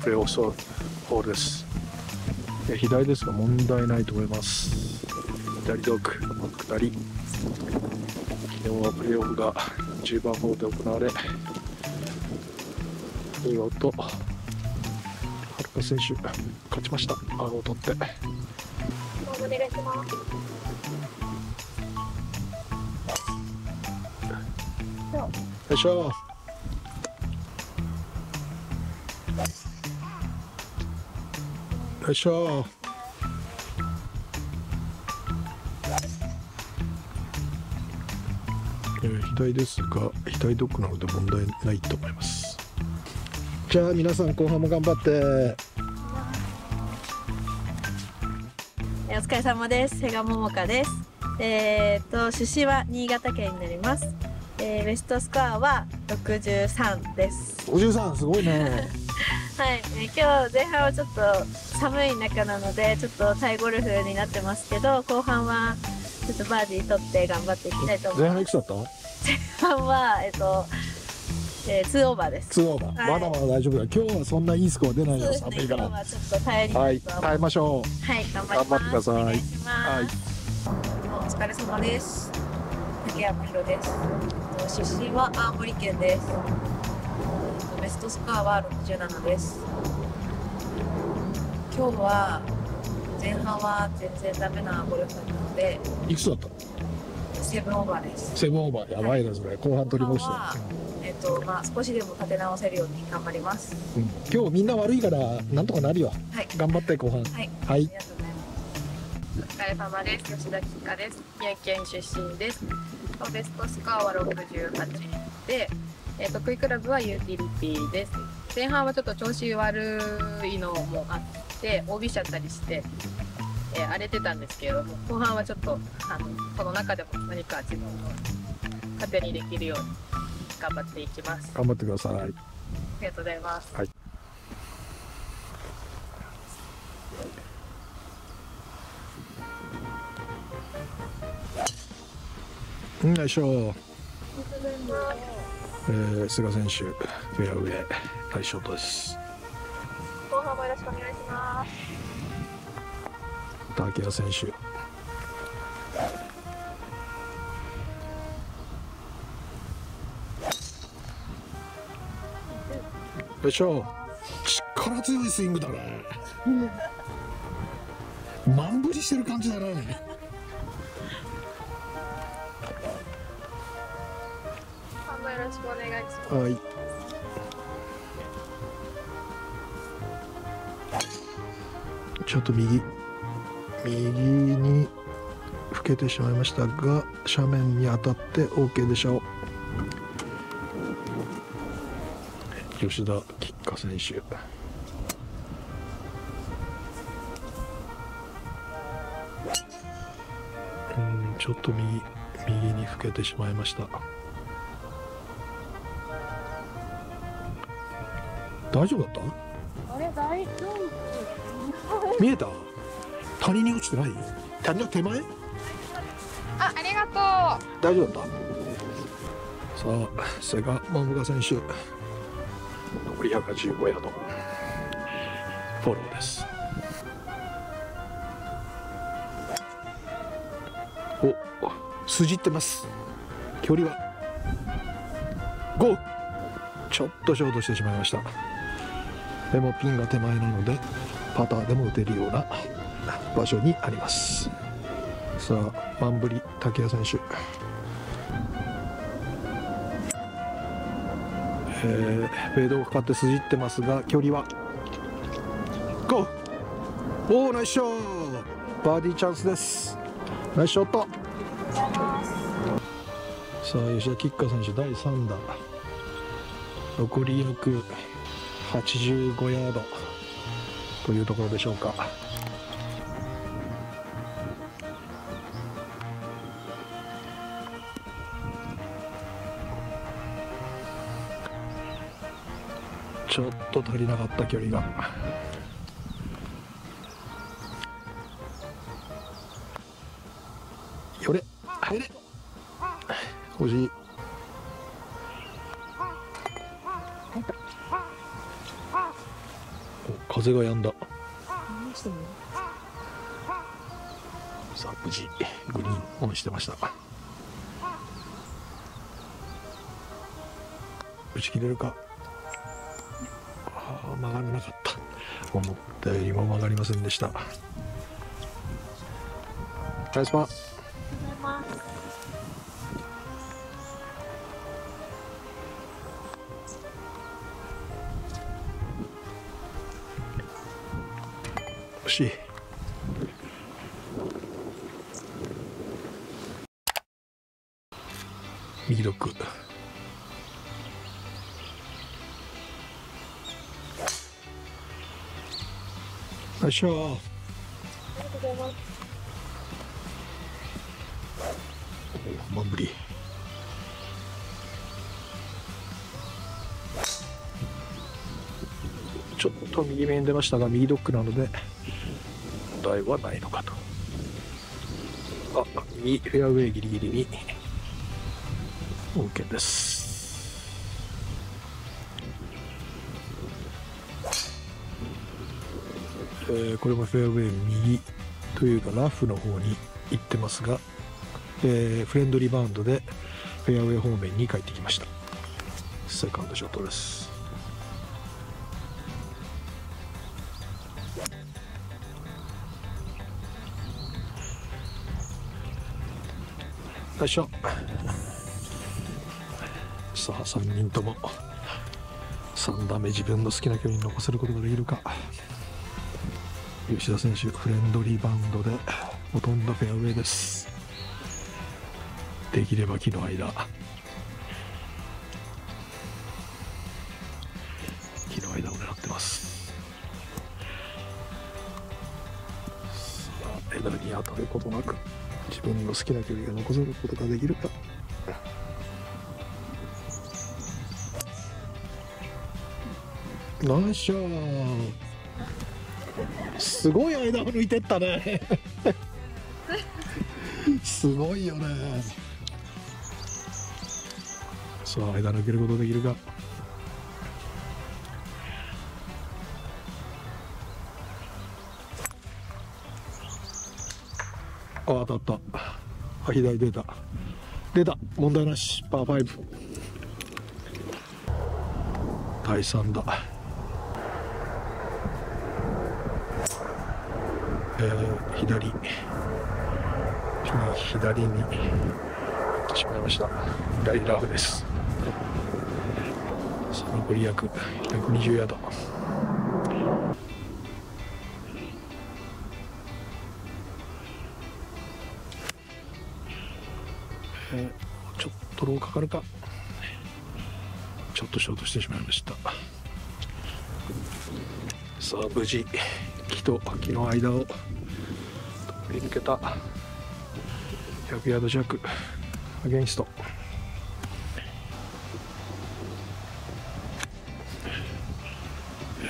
プレーオフホールです。え左ですが問題ないと思います。左ドッグ下り。昨日はプレーオフが10番ホールで行われ。見事はるか選手勝ちました。青を取って。お願いします。よいしょよいしょえー左ですが左ドッグなので問題ないと思いますじゃあ皆さん後半も頑張ってえーお疲れ様です。瀬賀桃香です。えー、と出身は新潟県になります。えー、ベストスコアは63です。53すごいね はい、えー今日前半はちょっと寒い中なのでちょっとタイゴルフになってますけど後半はちょっとバーディー取って頑張っていきたいと思い前ます。半いくつだった？前半はえっ、と、えー、2オーバーです。2オーバー、はいまだまだ大丈夫だ今日はそんないいスコア出ないよ。寒いから今日はちょっと耐えにはい耐えましょはい、頑張ります。頑張ってくださいい。はいお疲れ様です。竹山ひろです。出身は青森県です。ベストスコアは67です。今日は前半は全然ダメなゴルフだったので、ういくつだった？セブンオーバーです。セブンオーバーやばいなそれ後半取り戻して後半はえっとまあ少しでも立て直せるように頑張ります。うん今日みんな悪いからなんとかなるよはい。頑張って後半はい。はいお疲れ様です。吉田吉香です。宮城県出身です。ベストスコアは68で、えー、得意クラブはユーティリティです。前半はちょっと調子悪いのもあって、OB しちゃったりして、えー荒れてたんですけれども、後半はちょっと、あの、この中でも何か自分の糧にできるように頑張っていきます。頑張ってくださいありがとうございます。うんよいしょ、えー、菅選手フェアウェイナイスシです。後半もよろしくお願いします。竹谷選手。よいしょ。力強いスイングだね。満振りしてる感じだねろしくお願いします。はい。ちょっと右。右に老けてしまいましたが斜面に当たって OK でしょう。吉田吉花選手。うんちょっと右右に老けてしまいました。大丈夫だった？あれ大丈夫。見えた？谷に落ちてない？谷の手前？あ、ありがと大丈夫だった？さあ瀬賀桃香選手。残り115ヤード。フォローです。お筋ってます。距離は5ちょっとショートしてしまいましたでもピンが手前なのでパターでも打てるような場所にあります。さあマンブリ竹谷選手。えー、フェードをかかって筋ってますが距離は？ゴー！おおナイスショットバーディーチャンスです。ナイスショット！さあ吉田吉花選手第3打。残り約85ヤードというところでしょうか。ちょっと足りなかった距離が。よれ。入れ。惜しい。風が止んだ。何してんの？さあ無事グリーンオンしてました。打ち切れるか？あー曲がらなかった。思ったよりも曲がりませんでした。ナイスパーし。い右ドッグよいしょ。ありがとうございますマンブリちょっと右目に出ましたが右ドッグなので。題はないのかと。あ右フェアウェイギリギリに。OK です。えーこれもフェアウェイ右というかラフの方に行ってますが、えーフレンドリバウンドでフェアウェイ方面に帰ってきました。セカンドショットです。よいしょ。さあ3人とも。3打目自分の好きな距離に残せることができるか。吉田選手フレンドリーバウンドでほとんどフェアウェイです。できれば木の間。木の間を狙ってます。さあ枝に当たることなく。分の好きな距離が残せることができるか。ナイスショットすごい間を抜いてったね。すごいよね。さあ間抜けることできるか。あ当たった。あ左出た。出た。問題なし。パー5第3打。えー、左。ピン左に行ってしまいました。左ラフです。残り約120ヤード。えーちょっとローかかるか。ちょっとショートしてしまいました。さあ無事木と木の間を通り抜けた。100ヤード弱。アゲンスト。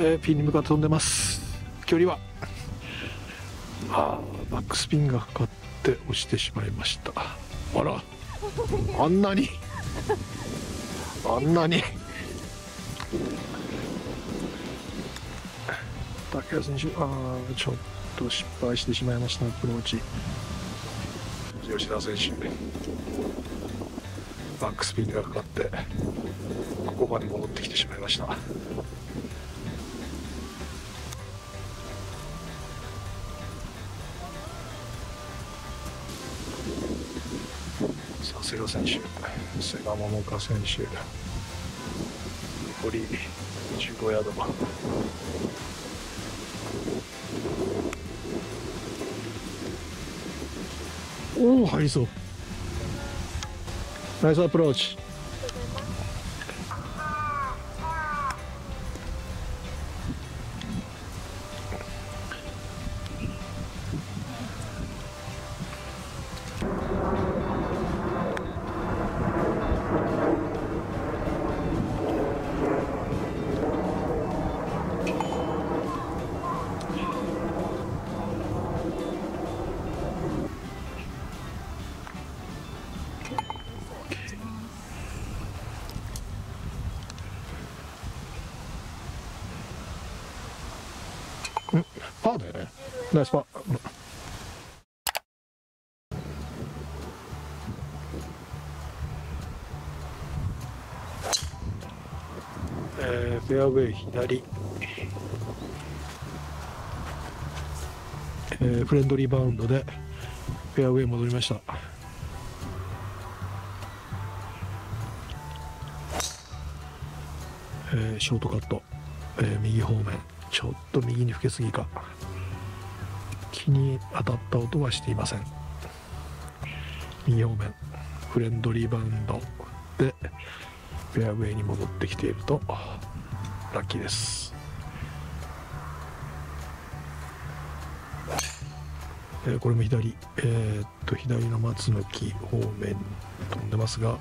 えーピンに向かって飛んでます。距離は。あバックスピンがかかって落ちてしまいました。あら。あんなに。あんなに。竹谷選手あーちょっと失敗してしまいましたアプローチ吉田選手。バックスピンがかかってここまで戻ってきてしまいましたさすが選手。瀬川桃香選手。残り15ヤード。おお入りそう。ナイスアプローチ。パーだよねナイスパーえー、フェアウェイ左、えー、フレンドリーバウンドでフェアウェイ戻りました。えー、ショートカット、えー、右方面。ちょっと右に吹けすぎか。木に当たった音はしていません。右方面フレンドリーバウンドでフェアウェイに戻ってきているとラッキーです、えーこれも左。えーっと左の松の木方面に飛んでますが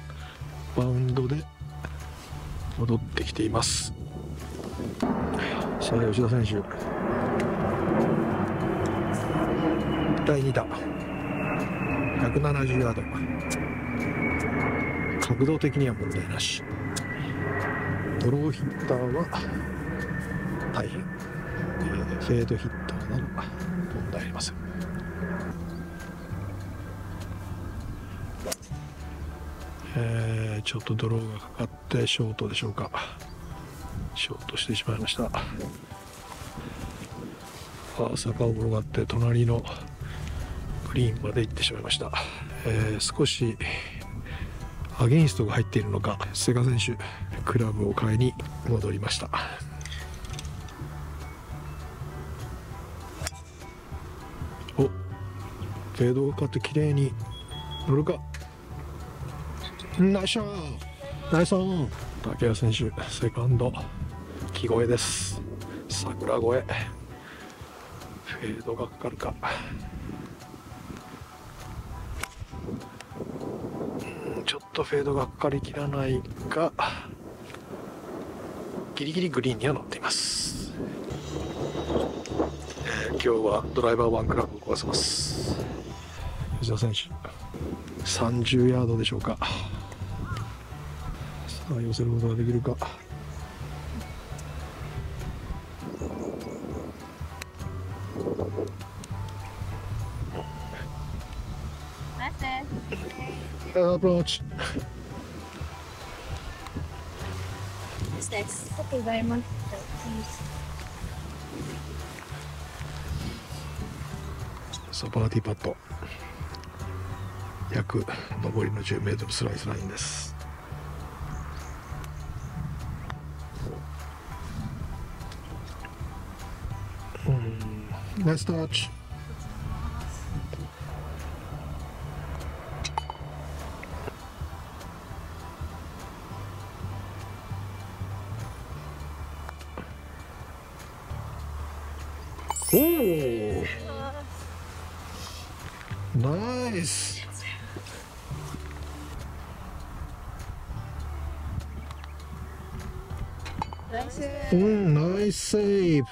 バウンドで戻ってきています。さあ吉田選手。第2打170ヤード。角度的には問題なし。ドローヒッターは大変、フェードヒッターなど問題ありません。えーちょっとドローがかかってショートでしょうか。ショートしてしまいました。あ坂を転がって隣のグリーンまで行ってしまいました、えー少しアゲインストが入っているのかセガ選手クラブを買いに戻りました。おフェードがかかって綺麗に乗るか。ナイスショー。ナイスオン。竹谷選手セカンド。木越えです。桜越え。フェードがかかるか。とフェードがかかりきらないがギリギリグリーンには乗っています、えー今日はドライバーワンクラブを壊せます。吉田選手。30ヤードでしょうか。さあ寄せることができるかアプローチありがとうございます。さあバーディーパット約上りの 10m スライスラインです。うん。ナイスタッチ Um nice save.